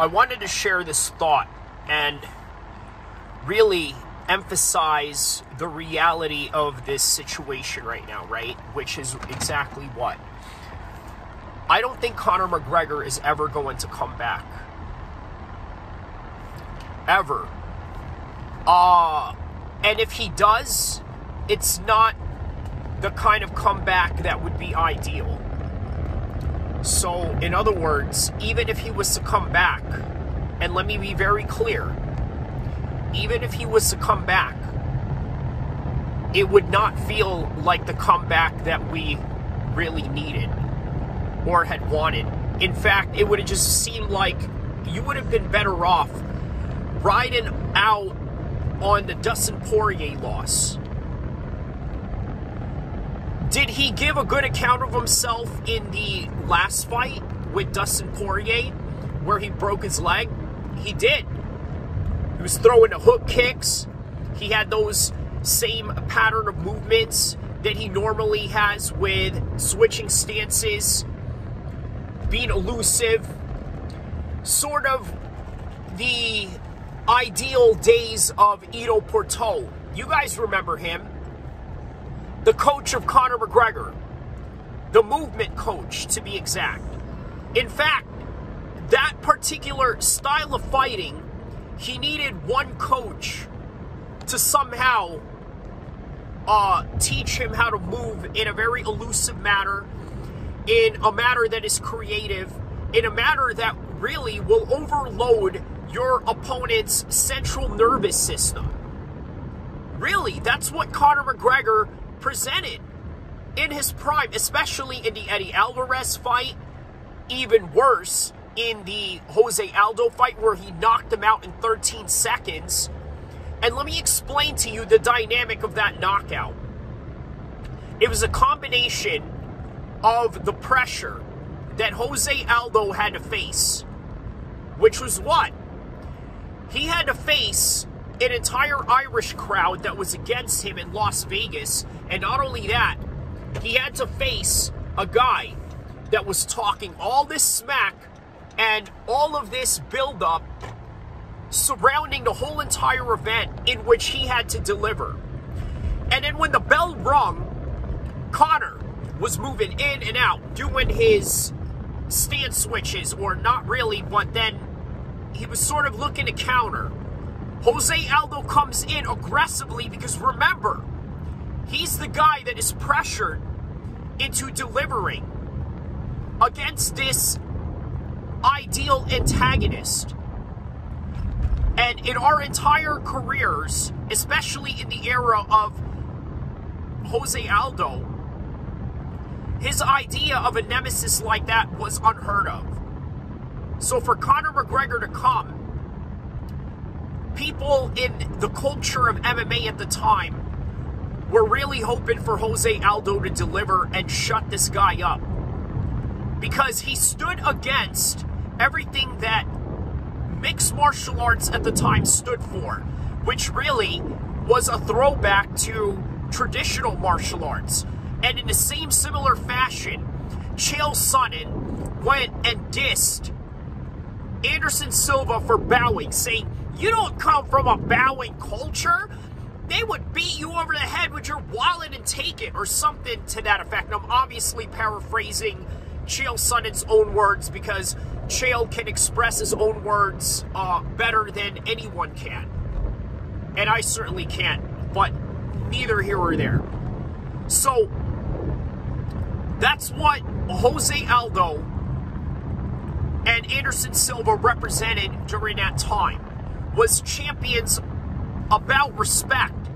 I wanted to share this thought and really emphasize the reality of this situation right now, right? Which is exactly what? I don't think Conor McGregor is ever going to come back. Ever. Uh, and if he does, it's not the kind of comeback that would be ideal. So, in other words, even if he was to come back, and let me be very clear, even if he was to come back, it would not feel like the comeback that we really needed or had wanted. In fact, it would have just seemed like you would have been better off riding out on the Dustin Poirier loss did he give a good account of himself in the last fight with Dustin Poirier, where he broke his leg? He did. He was throwing the hook kicks. He had those same pattern of movements that he normally has with switching stances, being elusive, sort of the ideal days of Ido Portal. You guys remember him the coach of Conor McGregor, the movement coach to be exact. In fact, that particular style of fighting, he needed one coach to somehow uh, teach him how to move in a very elusive manner, in a manner that is creative, in a manner that really will overload your opponent's central nervous system. Really, that's what Conor McGregor presented in his prime, especially in the Eddie Alvarez fight. Even worse, in the Jose Aldo fight where he knocked him out in 13 seconds. And let me explain to you the dynamic of that knockout. It was a combination of the pressure that Jose Aldo had to face, which was what? He had to face an entire Irish crowd that was against him in Las Vegas. And not only that, he had to face a guy that was talking all this smack and all of this buildup surrounding the whole entire event in which he had to deliver. And then when the bell rung, Conor was moving in and out, doing his stance switches, or not really, but then he was sort of looking to counter. Jose Aldo comes in aggressively because remember, he's the guy that is pressured into delivering against this ideal antagonist. And in our entire careers, especially in the era of Jose Aldo, his idea of a nemesis like that was unheard of. So for Conor McGregor to come people in the culture of MMA at the time were really hoping for Jose Aldo to deliver and shut this guy up. Because he stood against everything that mixed martial arts at the time stood for, which really was a throwback to traditional martial arts. And in the same similar fashion, Chael Sonnen went and dissed Anderson Silva for bowing, saying, You don't come from a bowing culture. They would beat you over the head with your wallet and take it, or something to that effect. I'm obviously paraphrasing Chael Sonnen's own words because Chael can express his own words uh, better than anyone can. And I certainly can't, but neither here or there. So, that's what Jose Aldo and Anderson Silva represented during that time was champions about respect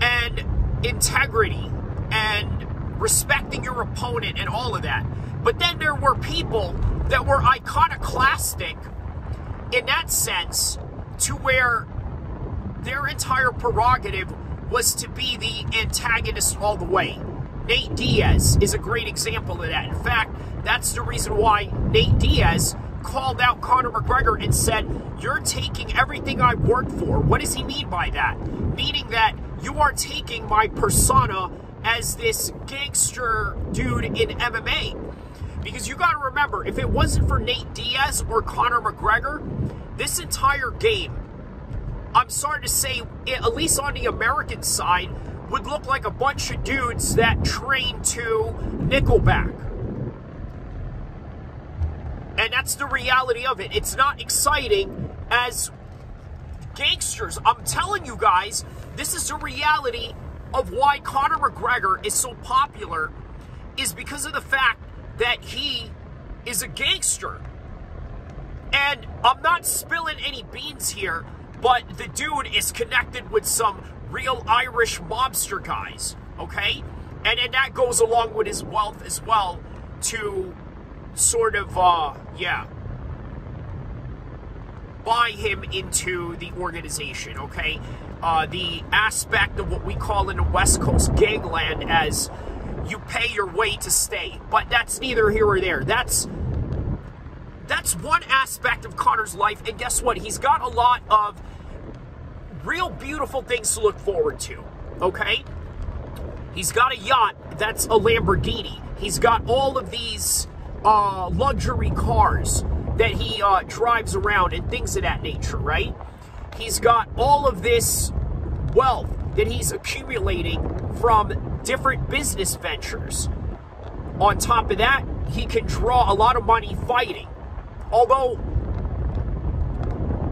and integrity and respecting your opponent and all of that. But then there were people that were iconoclastic in that sense to where their entire prerogative was to be the antagonist all the way. Nate Diaz is a great example of that. In fact, that's the reason why Nate Diaz called out Conor McGregor and said, You're taking everything I've worked for. What does he mean by that? Meaning that you are taking my persona as this gangster dude in MMA. Because you got to remember, if it wasn't for Nate Diaz or Conor McGregor, this entire game, I'm sorry to say, at least on the American side, would look like a bunch of dudes that train to Nickelback. That's the reality of it. It's not exciting as gangsters. I'm telling you guys, this is the reality of why Conor McGregor is so popular is because of the fact that he is a gangster. And I'm not spilling any beans here, but the dude is connected with some real Irish mobster guys, okay? And, and that goes along with his wealth as well to sort of, uh, yeah, buy him into the organization, okay? Uh, the aspect of what we call in the West Coast gangland as you pay your way to stay. But that's neither here or there. That's that's one aspect of Conor's life, and guess what? He's got a lot of real beautiful things to look forward to. Okay? He's got a yacht that's a Lamborghini. He's got all of these uh, luxury cars that he uh, drives around and things of that nature, right? He's got all of this wealth that he's accumulating from different business ventures. On top of that, he can draw a lot of money fighting. Although,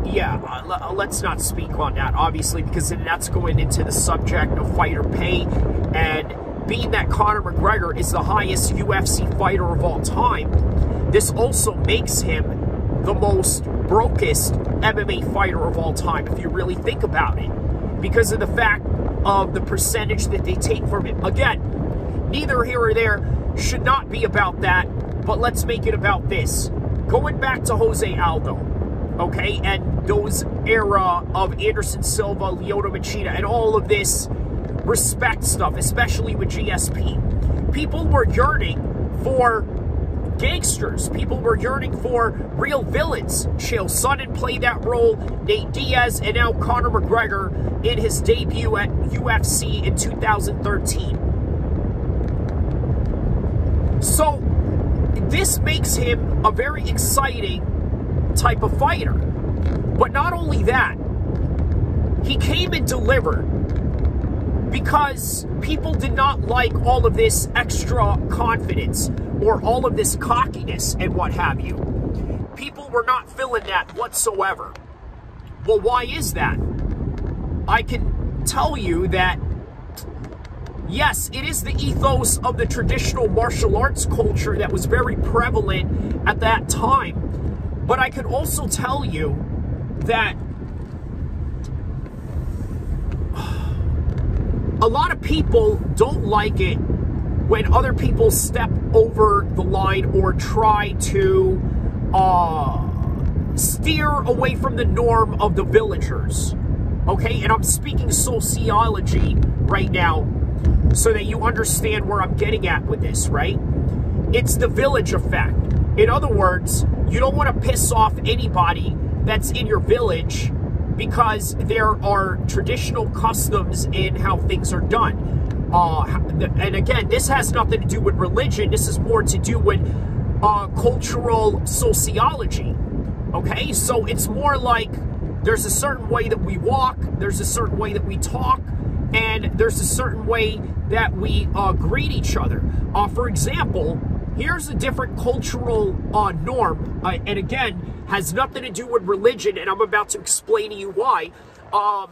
yeah, uh, let's not speak on that, obviously, because then that's going into the subject of fighter pay. And being that Conor McGregor is the highest UFC fighter of all time, this also makes him the most brokest MMA fighter of all time, if you really think about it, because of the fact of the percentage that they take from him. Again, neither here or there should not be about that, but let's make it about this. Going back to Jose Aldo, okay, and those era of Anderson Silva, Lyoto Machida, and all of this respect stuff, especially with GSP. People were yearning for gangsters. People were yearning for real villains. Chael Sonnen played that role, Nate Diaz, and now Conor McGregor in his debut at UFC in 2013. So, this makes him a very exciting type of fighter. But not only that, he came and delivered because people did not like all of this extra confidence or all of this cockiness and what have you. People were not feeling that whatsoever. Well, why is that? I can tell you that, yes, it is the ethos of the traditional martial arts culture that was very prevalent at that time. But I can also tell you that a lot of people don't like it when other people step over the line or try to uh, steer away from the norm of the villagers. Okay, and I'm speaking sociology right now so that you understand where I'm getting at with this, right? It's the village effect. In other words, you don't want to piss off anybody that's in your village because there are traditional customs in how things are done. Uh, and again, this has nothing to do with religion. This is more to do with uh, cultural sociology. Okay, so it's more like there's a certain way that we walk, there's a certain way that we talk, and there's a certain way that we uh, greet each other. Uh, for example, here's a different cultural uh, norm, uh, and again, has nothing to do with religion, and I'm about to explain to you why. Um,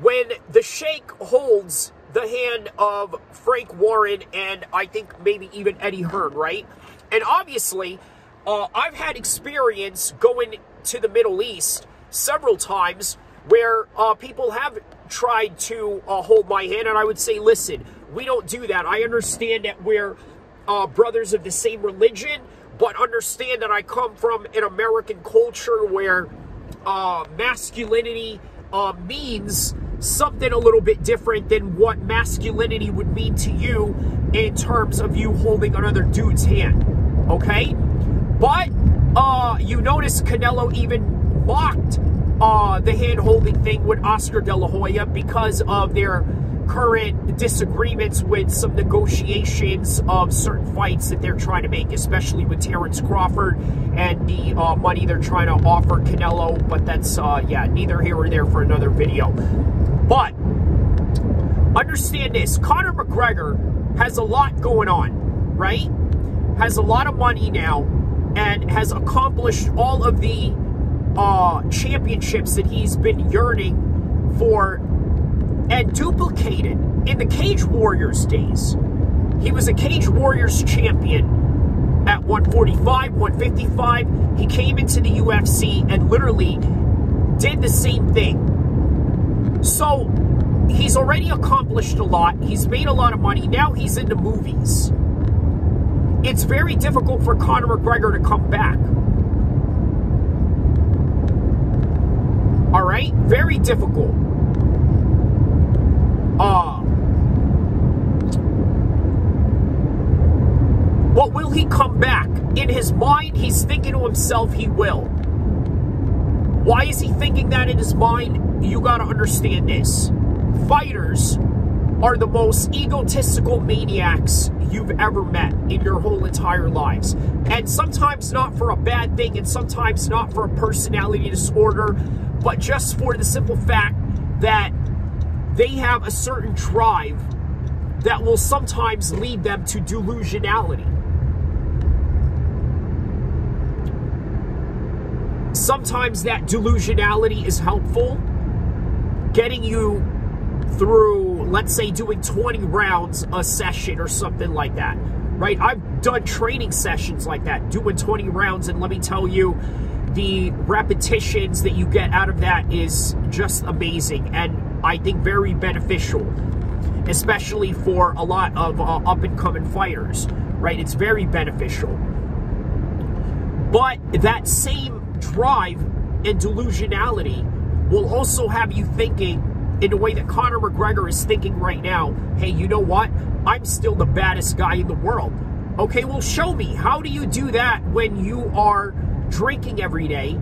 when the sheikh holds the hand of Frank Warren and I think maybe even Eddie Hearn, right? And obviously, uh, I've had experience going to the Middle East several times where uh, people have tried to uh, hold my hand, and I would say, listen, we don't do that. I understand that we're uh, brothers of the same religion, but understand that I come from an American culture where uh, masculinity uh, means something a little bit different than what masculinity would mean to you in terms of you holding another dude's hand. Okay? But uh, you notice Canelo even mocked uh, the hand holding thing with Oscar De La Hoya because of their current disagreements with some negotiations of certain fights that they're trying to make, especially with Terrence Crawford and the uh, money they're trying to offer Canelo. But that's, uh, yeah, neither here or there for another video. But understand this Conor McGregor has a lot going on, right? Has a lot of money now and has accomplished all of the uh, championships that he's been yearning for and duplicated in the Cage Warriors days. He was a Cage Warriors champion at 145, 155. He came into the UFC and literally did the same thing. So he's already accomplished a lot. He's made a lot of money. Now he's into movies. It's very difficult for Conor McGregor to come back. All right? Very difficult. Uh, but will he come back? In his mind, he's thinking to himself he will. Why is he thinking that in his mind? You got to understand this. Fighters are the most egotistical maniacs you've ever met in your whole entire lives. And sometimes not for a bad thing, and sometimes not for a personality disorder, but just for the simple fact that they have a certain drive that will sometimes lead them to delusionality. Sometimes that delusionality is helpful, getting you through, let's say, doing 20 rounds a session or something like that, right? I've done training sessions like that, doing 20 rounds, and let me tell you, the repetitions that you get out of that is just amazing and I think very beneficial, especially for a lot of uh, up and coming fighters, right? It's very beneficial. But that same drive and delusionality will also have you thinking in the way that Conor McGregor is thinking right now hey, you know what? I'm still the baddest guy in the world. Okay, well, show me. How do you do that when you are drinking every day,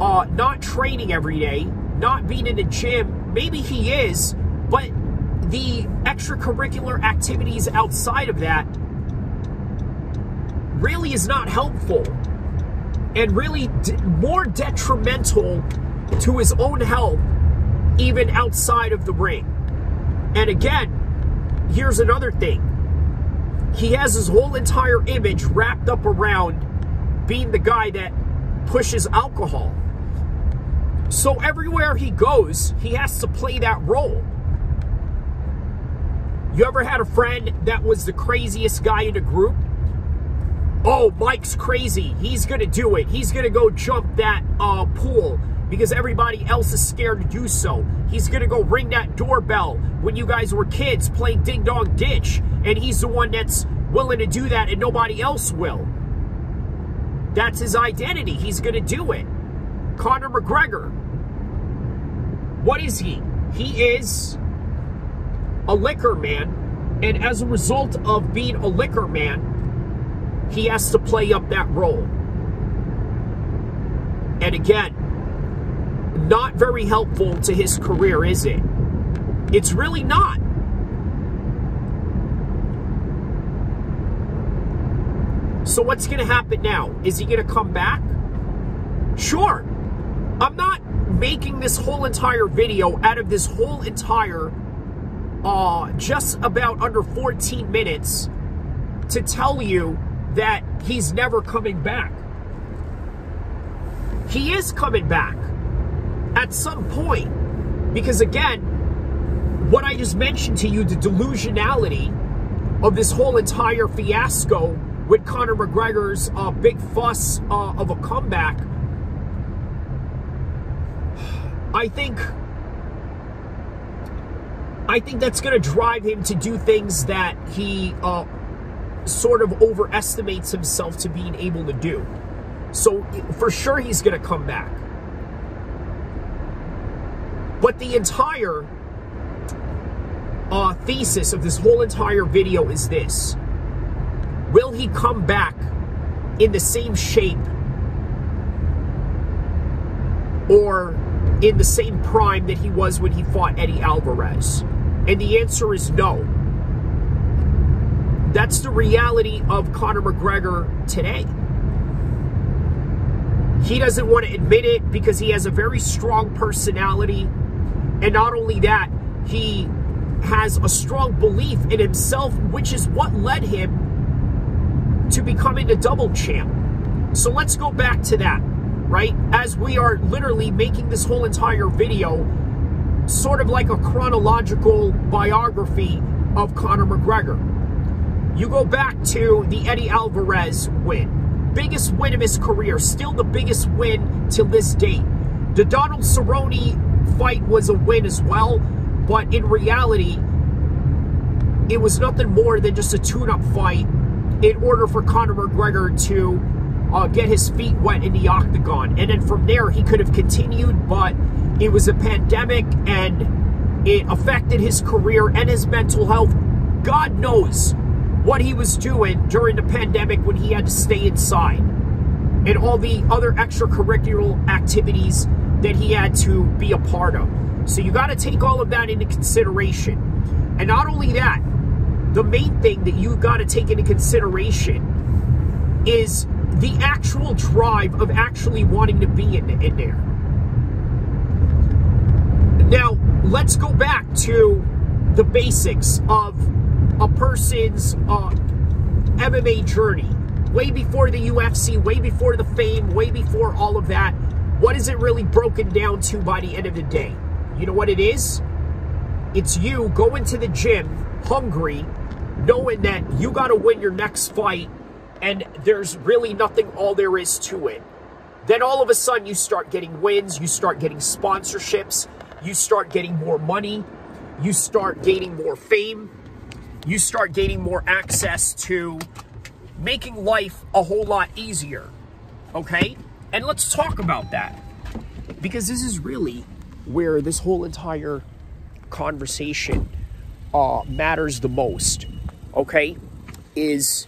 uh, not training every day, not being in the gym. Maybe he is, but the extracurricular activities outside of that really is not helpful and really more detrimental to his own health, even outside of the ring. And again, here's another thing. He has his whole entire image wrapped up around being the guy that pushes alcohol. So everywhere he goes, he has to play that role. You ever had a friend that was the craziest guy in the group? Oh, Mike's crazy. He's going to do it. He's going to go jump that uh, pool because everybody else is scared to do so. He's going to go ring that doorbell when you guys were kids playing Ding Dong Ditch, and he's the one that's willing to do that and nobody else will. That's his identity. He's going to do it. Conor McGregor. What is he? He is a liquor man. And as a result of being a liquor man, he has to play up that role. And again, not very helpful to his career, is it? It's really not. So what's going to happen now? Is he going to come back? Sure. I'm not making this whole entire video out of this whole entire uh, just about under 14 minutes to tell you that he's never coming back. He is coming back at some point because again, what I just mentioned to you, the delusionality of this whole entire fiasco with Conor McGregor's uh, big fuss uh, of a comeback, I think I think that's going to drive him to do things that he uh, sort of overestimates himself to being able to do. So for sure he's going to come back. But the entire uh, thesis of this whole entire video is this. Will he come back in the same shape or in the same prime that he was when he fought Eddie Alvarez? And the answer is no. That's the reality of Conor McGregor today. He doesn't want to admit it because he has a very strong personality. And not only that, he has a strong belief in himself, which is what led him to becoming a double champ. So let's go back to that, right? As we are literally making this whole entire video sort of like a chronological biography of Conor McGregor. You go back to the Eddie Alvarez win. Biggest win of his career, still the biggest win till this date. The Donald Cerrone fight was a win as well, but in reality, it was nothing more than just a tune-up fight in order for Conor McGregor to uh, get his feet wet in the octagon. And then from there, he could have continued, but it was a pandemic and it affected his career and his mental health. God knows what he was doing during the pandemic when he had to stay inside and all the other extracurricular activities that he had to be a part of. So you got to take all of that into consideration. And not only that, the main thing that you got to take into consideration is the actual drive of actually wanting to be in, in there. Now, let's go back to the basics of a person's uh, MMA journey. Way before the UFC, way before the fame, way before all of that. What is it really broken down to by the end of the day? You know what it is? It's you going to the gym hungry, knowing that you got to win your next fight and there's really nothing all there is to it. Then all of a sudden you start getting wins, you start getting sponsorships, you start getting more money, you start gaining more fame, you start gaining more access to making life a whole lot easier. Okay? And let's talk about that. Because this is really where this whole entire conversation uh, matters the most. Okay? Is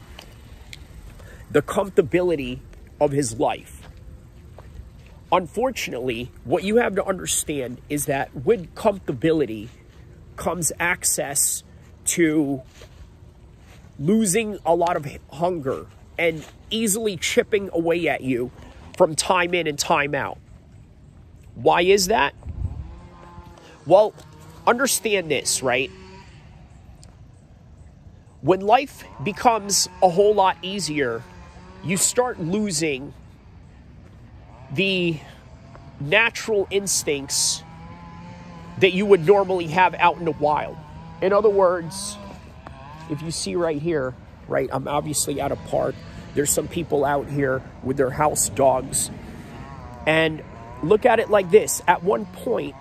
the comfortability of his life. Unfortunately, what you have to understand is that with comfortability comes access to losing a lot of hunger and easily chipping away at you from time in and time out. Why is that? Well, understand this, right? When life becomes a whole lot easier, you start losing the natural instincts that you would normally have out in the wild. In other words, if you see right here, right, I'm obviously at a park. There's some people out here with their house dogs. And look at it like this. At one point,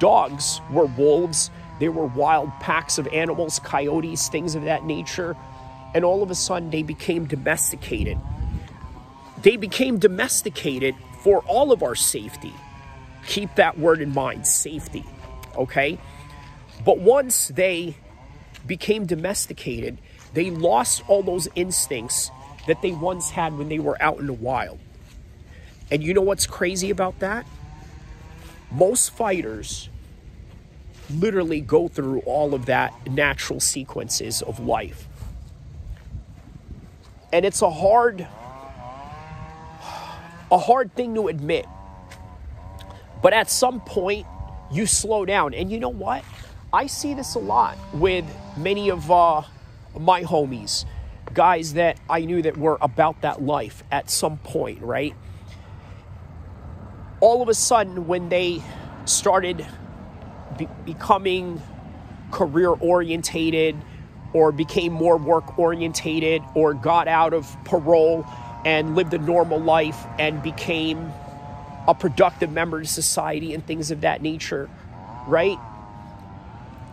dogs were wolves. They were wild packs of animals, coyotes, things of that nature. And all of a sudden, they became domesticated. They became domesticated for all of our safety. Keep that word in mind, safety, okay? But once they became domesticated, they lost all those instincts that they once had when they were out in the wild. And you know what's crazy about that? Most fighters literally go through all of that natural sequences of life. And it's a hard a hard thing to admit. But at some point, you slow down. And you know what? I see this a lot with many of uh, my homies, guys that I knew that were about that life at some point, right? All of a sudden, when they started be- becoming career orientated or became more work orientated or got out of parole and lived a normal life and became a productive member of society and things of that nature, right?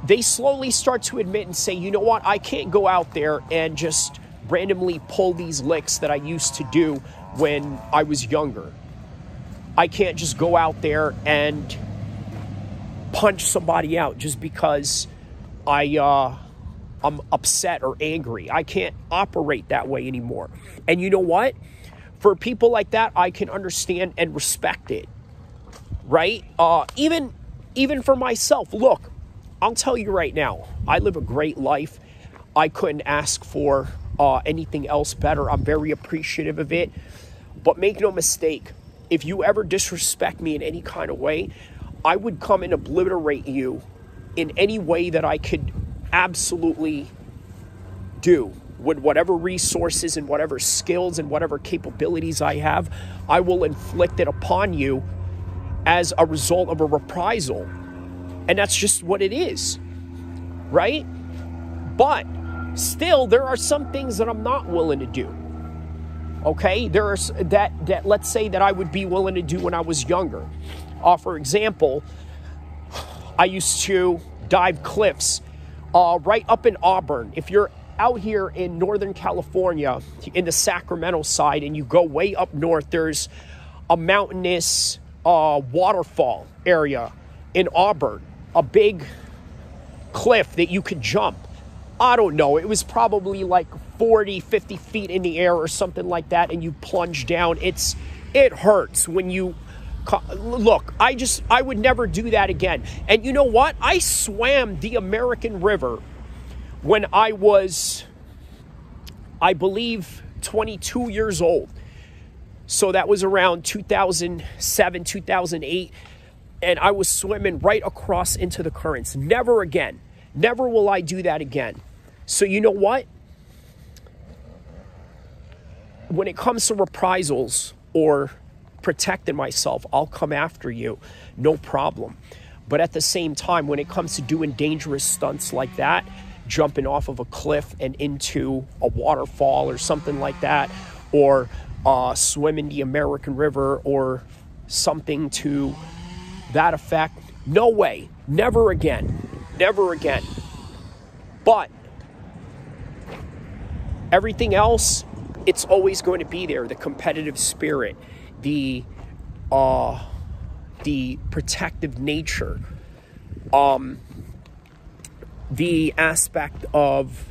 They slowly start to admit and say, you know what, I can't go out there and just randomly pull these licks that I used to do when I was younger. I can't just go out there and punch somebody out just because I uh, I'm upset or angry. I can't operate that way anymore. And you know what? For people like that, I can understand and respect it. Right? Uh, even even for myself, look, I'll tell you right now, I live a great life. I couldn't ask for uh, anything else better. I'm very appreciative of it. But make no mistake, if you ever disrespect me in any kind of way, I would come and obliterate you in any way that I could absolutely do with whatever resources and whatever skills and whatever capabilities I have, I will inflict it upon you as a result of a reprisal. And that's just what it is, right? But still, there are some things that I'm not willing to do. Okay, there's that that let's say that I would be willing to do when I was younger. Uh, for example, I used to dive cliffs uh, right up in Auburn. If you're out here in Northern California, in the Sacramento side, and you go way up north, there's a mountainous uh, waterfall area in Auburn, a big cliff that you could jump. I don't know, it was probably like 40, 50 feet in the air or something like that, and you plunge down. It's it hurts when you look. I just I would never do that again. And you know what? I swam the American River when I was, I believe, 22 years old. So that was around 2007, 2008. And I was swimming right across into the currents. Never again. Never will I do that again. So, you know what? When it comes to reprisals or protecting myself, I'll come after you. No problem. But at the same time, when it comes to doing dangerous stunts like that, jumping off of a cliff and into a waterfall or something like that, or uh, swim in the American River or something to that effect. No way. Never again. Never again. But everything else, it's always going to be there. The competitive spirit, the uh, the protective nature, um, the aspect of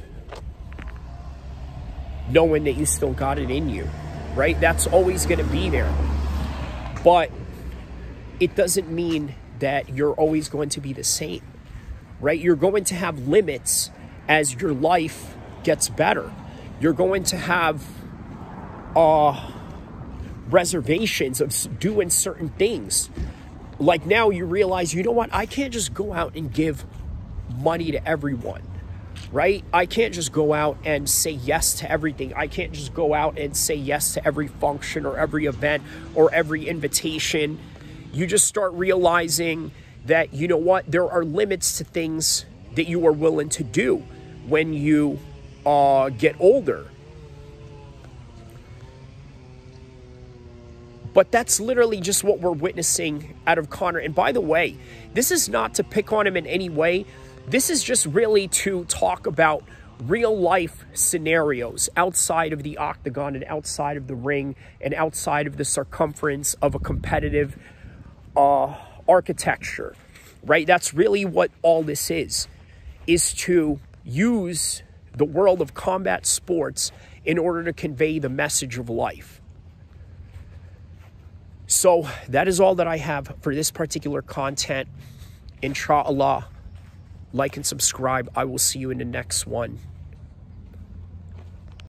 knowing that you still got it in you right? That's always going to be there. But it doesn't mean that you're always going to be the same, right? You're going to have limits as your life gets better. You're going to have uh, reservations of doing certain things. Like now, you realize, you know what? I can't just go out and give money to everyone right? I can't just go out and say yes to everything. I can't just go out and say yes to every function or every event or every invitation. You just start realizing that, you know what, there are limits to things that you are willing to do when you uh, get older. But that's literally just what we're witnessing out of Conor. And by the way, this is not to pick on him in any way. This is just really to talk about real life scenarios outside of the octagon and outside of the ring and outside of the circumference of a competitive uh, architecture, right? That's really what all this is, is to use the world of combat sports in order to convey the message of life. So that is all that I have for this particular content. Inshallah like and subscribe. I will see you in the next one.